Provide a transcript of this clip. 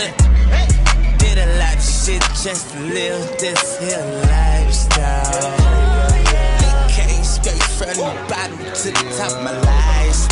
done did a lot of shit just to live this here lifestyle. It came straight from the bottom to the top of my lifestyle.